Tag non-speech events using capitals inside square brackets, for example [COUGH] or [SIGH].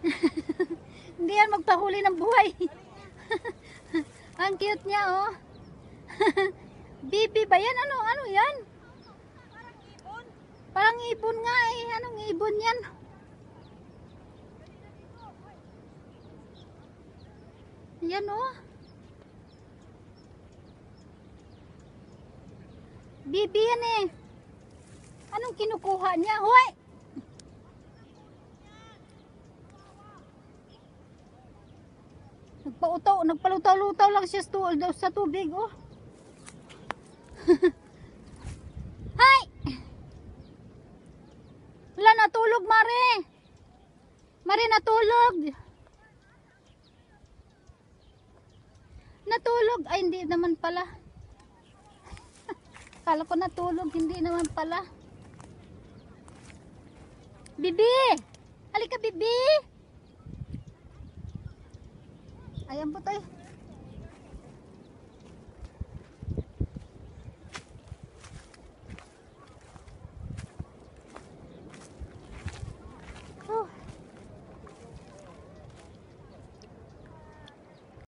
[LAUGHS] Hindi yan magpahuli ng buhay. [LAUGHS] Ang cute niya, oh. [LAUGHS] Bibi ba yan? Ano? Ano yan? Parang ibon nga eh. Anong ibon yan? Yan, oh. Bibi yan eh. Anong kinukuha niya? Hoy! Nagpautaw, nagpalutaw-lutaw lang siya sa, tu- sa tubig, oh. [LAUGHS] Hay! Wala, natulog, Mare. Mare, natulog. Natulog. Ay, hindi naman pala. [LAUGHS] Kala ko natulog, hindi naman pala. Bibi! Halika, Bibi! Ayan po tayo.